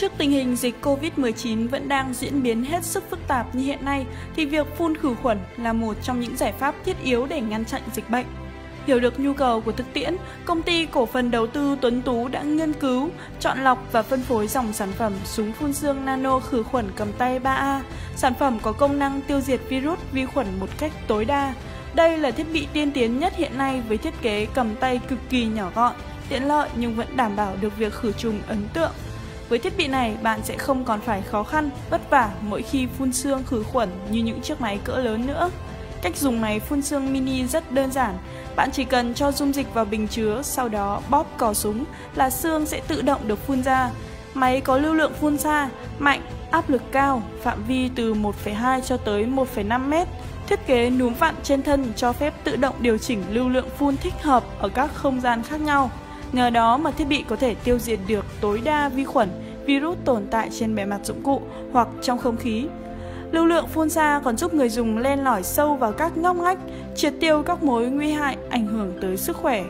trước tình hình dịch COVID-19 vẫn đang diễn biến hết sức phức tạp như hiện nay, thì việc phun khử khuẩn là một trong những giải pháp thiết yếu để ngăn chặn dịch bệnh. Hiểu được nhu cầu của thực tiễn, công ty cổ phần đầu tư Tuấn Tú đã nghiên cứu, chọn lọc và phân phối dòng sản phẩm súng phun xương nano khử khuẩn cầm tay 3A. Sản phẩm có công năng tiêu diệt virus, vi khuẩn một cách tối đa. Đây là thiết bị tiên tiến nhất hiện nay với thiết kế cầm tay cực kỳ nhỏ gọn, tiện lợi nhưng vẫn đảm bảo được việc khử trùng ấn tượng. Với thiết bị này, bạn sẽ không còn phải khó khăn, vất vả mỗi khi phun xương khử khuẩn như những chiếc máy cỡ lớn nữa. Cách dùng máy phun xương mini rất đơn giản. Bạn chỉ cần cho dung dịch vào bình chứa, sau đó bóp cò súng là xương sẽ tự động được phun ra. Máy có lưu lượng phun xa, mạnh, áp lực cao, phạm vi từ 1,2 cho tới 1,5 mét. Thiết kế núm vặn trên thân cho phép tự động điều chỉnh lưu lượng phun thích hợp ở các không gian khác nhau. Nhờ đó mà thiết bị có thể tiêu diệt được tối đa vi khuẩn, virus tồn tại trên bề mặt dụng cụ hoặc trong không khí. Lưu lượng phun xa còn giúp người dùng len lỏi sâu vào các ngóc ngách, triệt tiêu các mối nguy hại ảnh hưởng tới sức khỏe.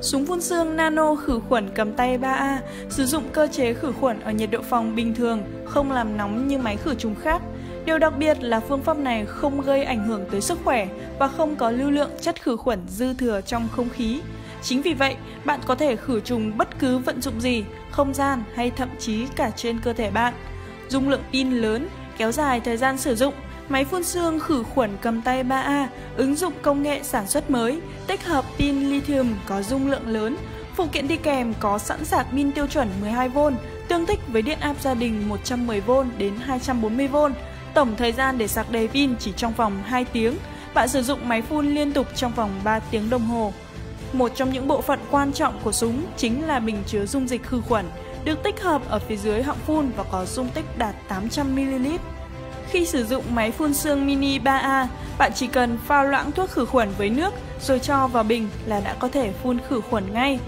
Súng phun xương nano khử khuẩn cầm tay 3A sử dụng cơ chế khử khuẩn ở nhiệt độ phòng bình thường, không làm nóng như máy khử trùng khác. Điều đặc biệt là phương pháp này không gây ảnh hưởng tới sức khỏe và không có lưu lượng chất khử khuẩn dư thừa trong không khí. Chính vì vậy, bạn có thể khử trùng bất cứ vận dụng gì, không gian hay thậm chí cả trên cơ thể bạn. Dung lượng pin lớn, kéo dài thời gian sử dụng, máy phun xương khử khuẩn cầm tay 3A ứng dụng công nghệ sản xuất mới, tích hợp pin lithium có dung lượng lớn, phụ kiện đi kèm có sẵn sạc pin tiêu chuẩn 12V, tương thích với điện áp gia đình 110V đến 240V. Tổng thời gian để sạc đầy pin chỉ trong vòng 2 tiếng. Bạn sử dụng máy phun liên tục trong vòng 3 tiếng đồng hồ. Một trong những bộ phận quan trọng của súng chính là bình chứa dung dịch khử khuẩn, được tích hợp ở phía dưới họng phun và có dung tích đạt 800ml. Khi sử dụng máy phun xương mini 3A, bạn chỉ cần pha loãng thuốc khử khuẩn với nước rồi cho vào bình là đã có thể phun khử khuẩn ngay.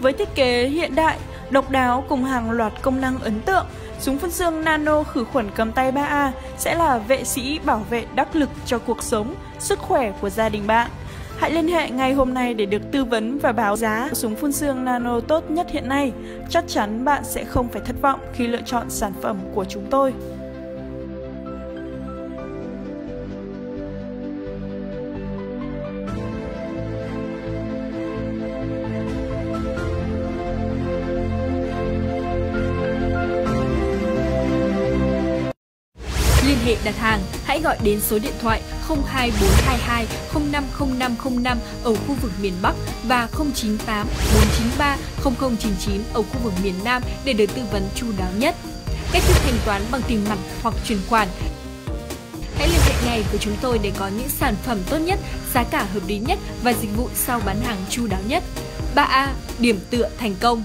Với thiết kế hiện đại, độc đáo cùng hàng loạt công năng ấn tượng, súng phun xương nano khử khuẩn cầm tay 3A sẽ là vệ sĩ bảo vệ đắc lực cho cuộc sống, sức khỏe của gia đình bạn. Hãy liên hệ ngay hôm nay để được tư vấn và báo giá súng phun xương nano tốt nhất hiện nay. Chắc chắn bạn sẽ không phải thất vọng khi lựa chọn sản phẩm của chúng tôi. Hệ đặt hàng, hãy gọi đến số điện thoại 02422 050505 ở khu vực miền Bắc và 098 493 0099 ở khu vực miền Nam để được tư vấn chu đáo nhất. Cách thức thanh toán bằng tiền mặt hoặc chuyển khoản Hãy liên hệ ngay với chúng tôi để có những sản phẩm tốt nhất, giá cả hợp lý nhất và dịch vụ sau bán hàng chu đáo nhất. 3A. Điểm tựa thành công